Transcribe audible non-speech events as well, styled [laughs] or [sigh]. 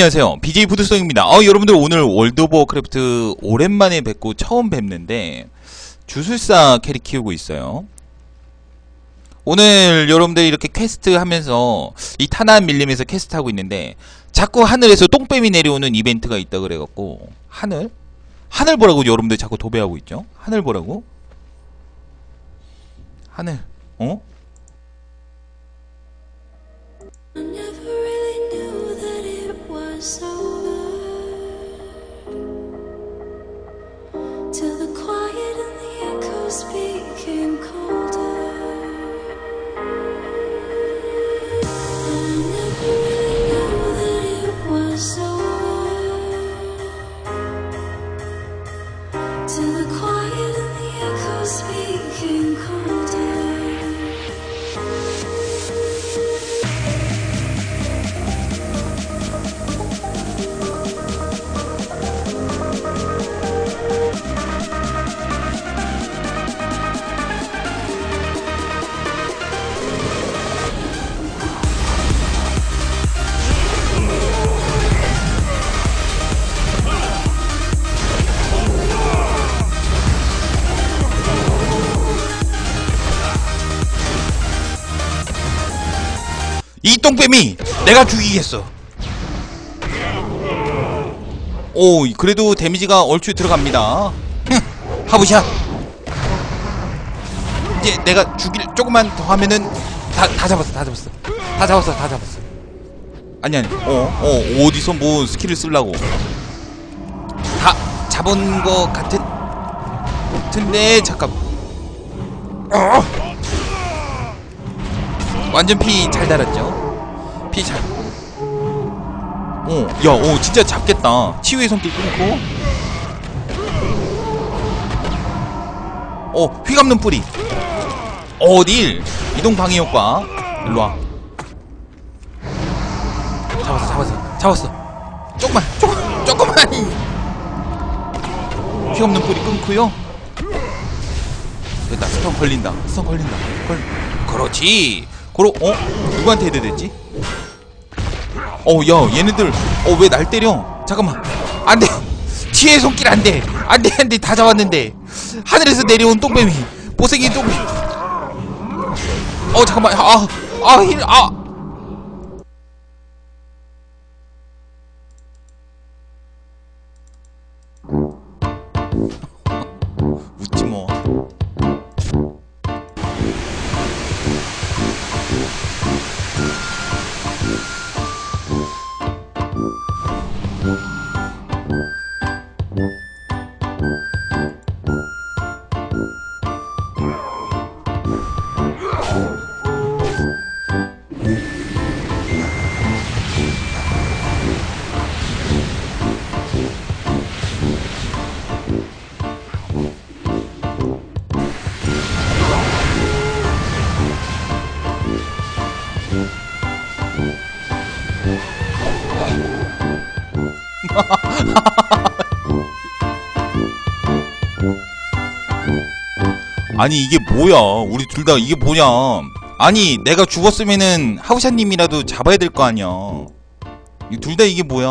안녕하세요. BJ 부두송입니다. 어, 여러분들 오늘 월드 오브 워크래프트 오랜만에 뵙고 처음 뵙는데 주술사 캐릭 키우고 있어요. 오늘 여러분들 이렇게 퀘스트 하면서 이 타난 밀림에서 퀘스트 하고 있는데 자꾸 하늘에서 똥빼미 내려오는 이벤트가 있다 그래갖고 하늘? 하늘 보라고 여러분들 자꾸 도배하고 있죠? 하늘 보라고? 하늘 어? those. 이 똥빼미 내가 죽이겠어. 오, 그래도 damage가 얼추 들어갑니다. 흥, 하부샷. 이제 내가 죽일 조금만 더 하면은 다, 다 잡았어, 다 잡았어. 다 잡았어, 다 잡았어. 아니, 아니, 어, 어, 어디서 뭐 skill을 쓰려고. 다 잡은 거 같은, 같은데, 잠깐. 어! 완전 피 잘 달았죠? 피 잘. 어, 야, 어, 진짜 잡겠다. 치유의 손길 끊고. 어, 휘감는 뿌리. 어딜? 이동 방해 효과. 일로 와. 잡았어, 잡았어, 잡았어. 조금만, 조금, 조금만. 휘감는 뿌리 끊고요. 됐다, 스턴 걸린다. 스턴 걸린다. 걸. 그렇지. 고로, 어? 누구한테 해야 됐지? 어, 야, 얘네들, 어, 왜 날 때려? 잠깐만. 안 돼! [laughs] 치의 손길 안 돼! 안 돼, 안 돼! 다 잡았는데! 하늘에서 내려온 똥뱀이! 보생이 똥뱀! 어, 잠깐만. 아, 아, 힐, 아! 웃지 [laughs] 아니 이게 뭐야? 우리 둘 다 이게 뭐냐? 아니 내가 죽었으면은 하우샤님이라도 잡아야 될 거 아니야. 둘 다 이게 뭐야